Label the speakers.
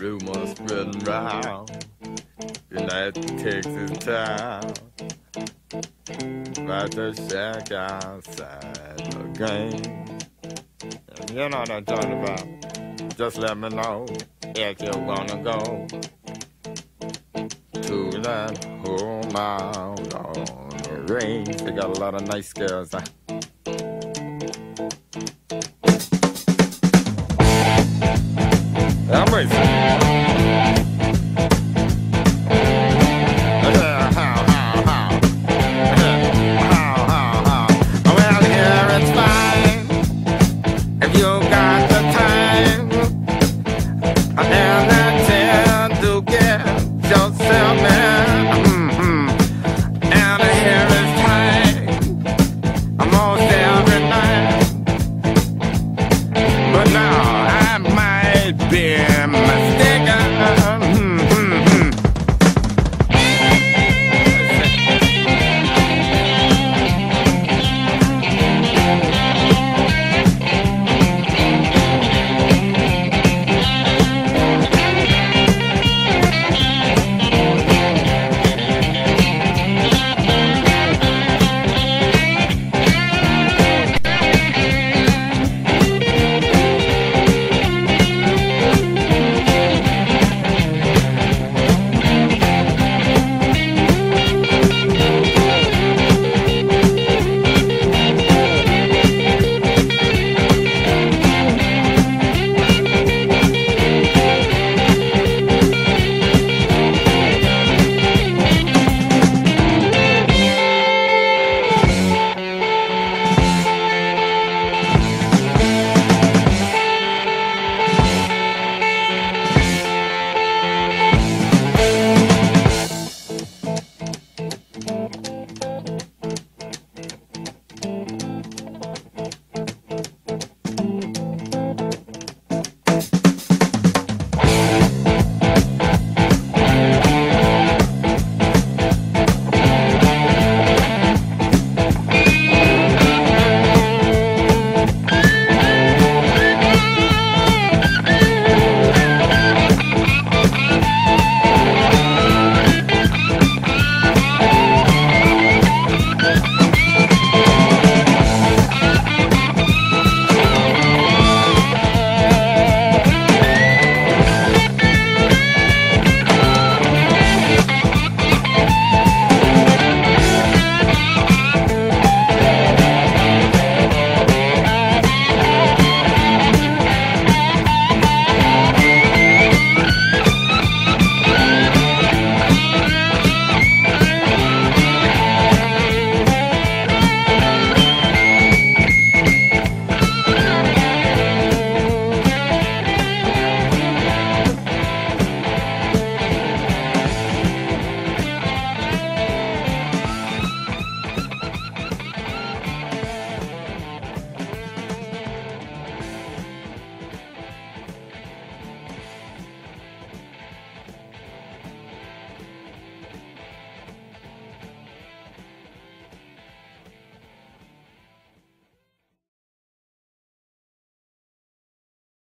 Speaker 1: round in that Texas town. About to shack outside the game. You know what I'm talking about. Just let me know if you wanna go to that home out on the range. They got a lot of nice girls. memories. Uh, well, here it's fine if you got the time to get yourself mm-hmm. in. Almost every night, but now.